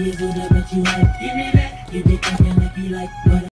is all that what you hype. Give me that. You be thinking like you like what